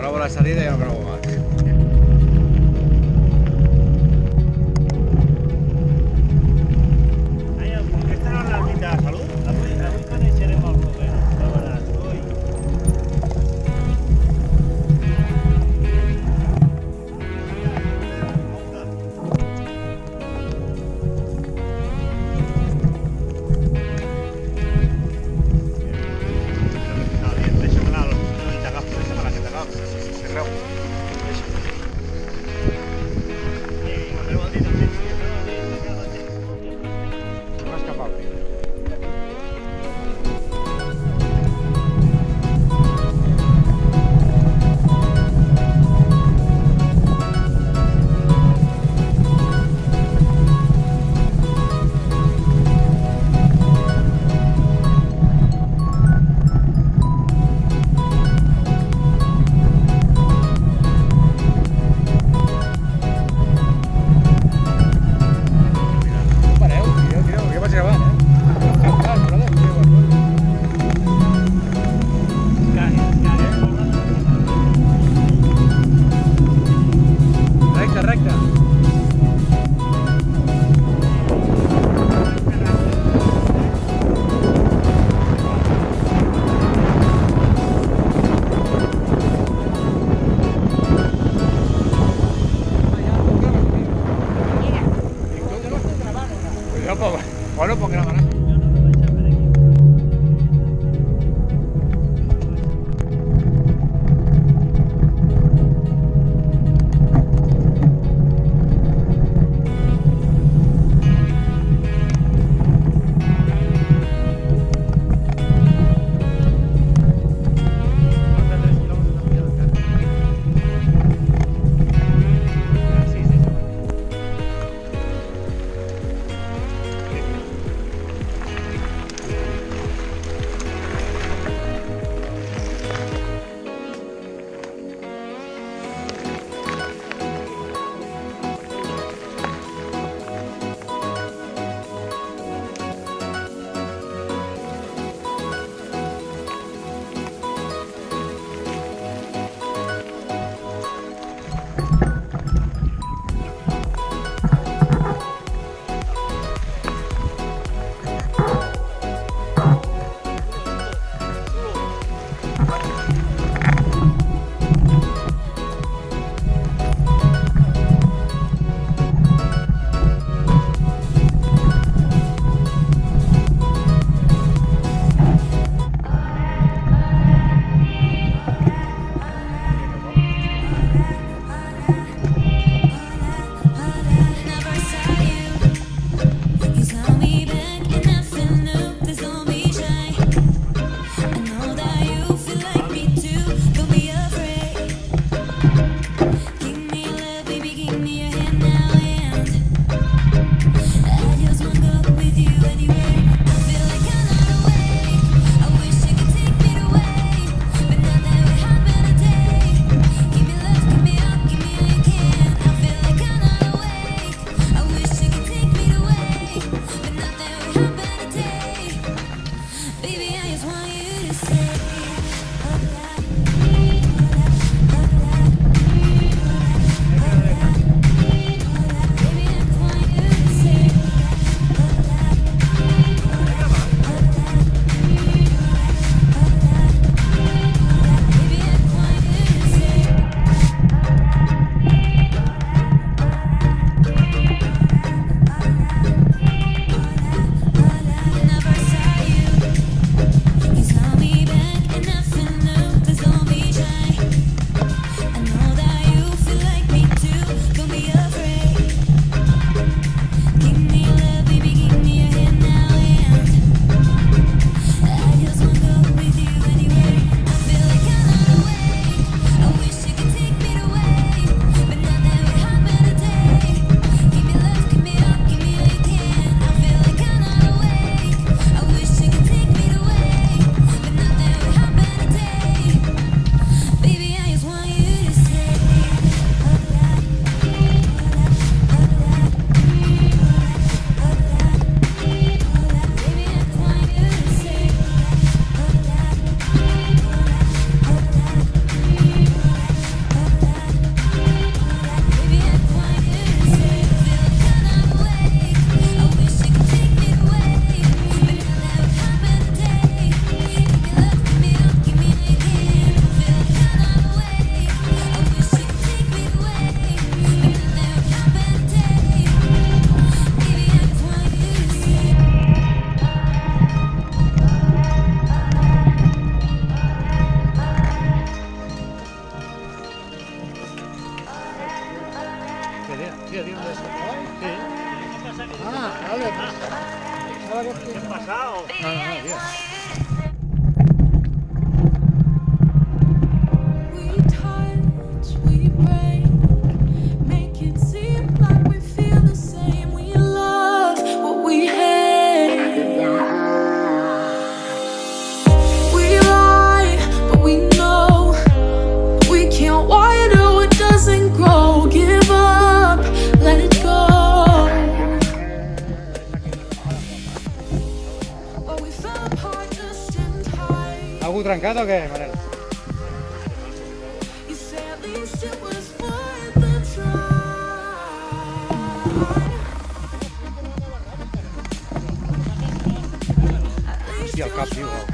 grabo la salida y no grabo más. trancado o qué, Manel? Hostia, el cap, tío.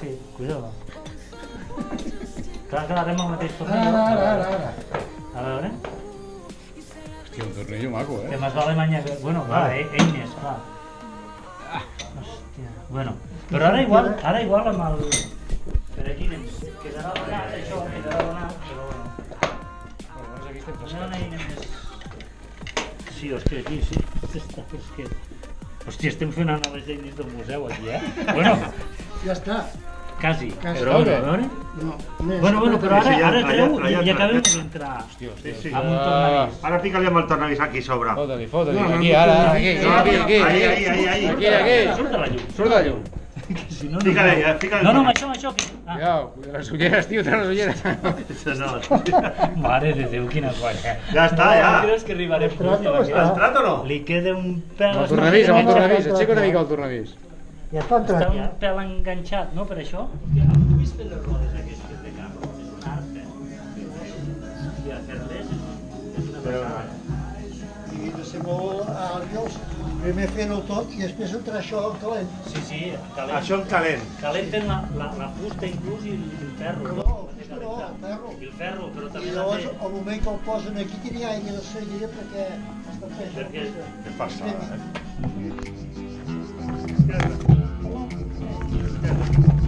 Sí, cuidado. Clar que anem al mateix torneo. Ara, ara, ara, ara. A veure. Hòstia, un tornillo maco, Que eh? más vale mañana que... Bueno, clar, e eines, clar. Hòstia. Bueno, però ara igual, ara igual amb el... Per aquí anem. Quedarà donat, això, quedarà donat, però bueno. Llavors aquí estem Posem una eina més... Sí, hòstia, aquí sí, està fresquet. Hòstia, estem fent anar les eines del museu aquí, eh? Bueno, Ja està. quasi. Quasi. Però bueno, a veure... No, més. Bueno, bueno, però ara, ara allà- treu allà i, i entra. acabem d'entrar Hòstia, hòstia, Sí, sí. amb un tornavís. Ara fica-li amb el tornavís aquí sobre. Fota-li, fota-li. No, no, Aquí, no, ara, no, aquí, no, aquí, aquí, Ahí, aquí. ahí, ahí, ahí. Aquí, aquí. Surt de la llum. Surt de llum. Que si no, no... Fica-li, eh, fica-li. No, no, amb això, amb això. Ah. Cuidao, cuida les ulleres, tio, té les ulleres. No. Mare de Déu, quina colla. Ja està, ja. No creus que arribarem Entrat lluny, o? Entrat no? Li queda un pèl... El tornavís, el tornavís, aixeca una mica el tornavís. Ja està Està un ja. pèl enganxat, no, per això? Heu vist fer les rodes aquestes de carro? És un art, eh? Hòstia, fer-les és una passada. I de ser molt àgils, primer fer-ho tot i després entrar això al calent. Sí, sí, calent. Això en calent. Calenten la, la, la fusta inclús i el ferro. No, fusta no, el ferro. I el ferro, però I també llavors, també... al moment que el posen aquí, tenia aigua de seguida perquè està fent. Perquè- Que passada, eh? Thank Yeah.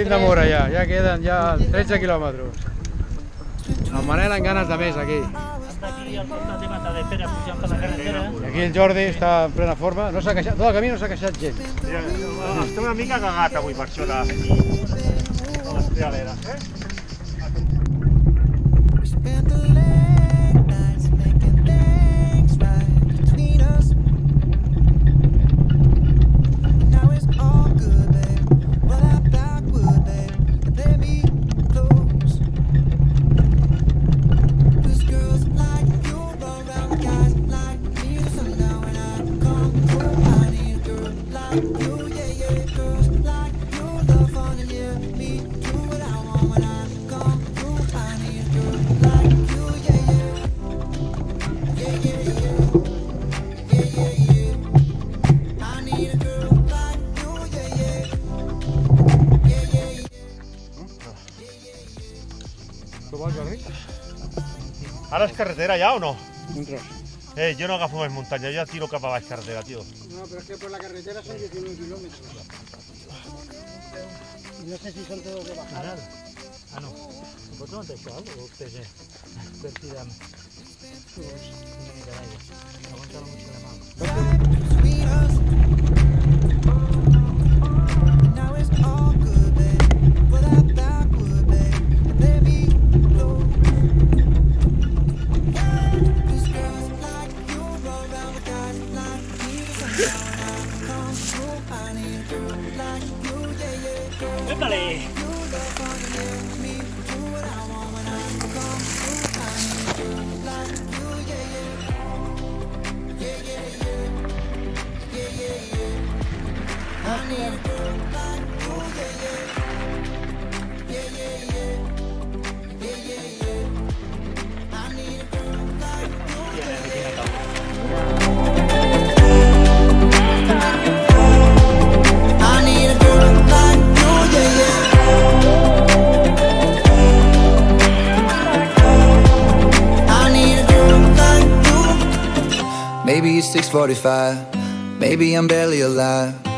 Estem Fin de Mora ja, ja queden ja 13 quilòmetres. El Manel amb ganes de més aquí. Aquí costat de Matadepera pujant per la carretera. I aquí el Jordi està en plena forma. No s'ha queixat, tot el camí no s'ha queixat gens. Ja, Estic una mica cagat avui per això de... les trialeres, eh? Spent the Ara és carretera ja o no? Un tros. Eh, jo no agafo més muntanya, jo ja tiro cap a baix carretera, tio. No, pero es que por la carretera son 19 kilómetros. No sé si son todos de bajada. Manel. Ah, no. Em pots aguantar això, o mica d'aigua. Aguanta la us. Now it's all good, 6:45. Maybe I'm barely alive.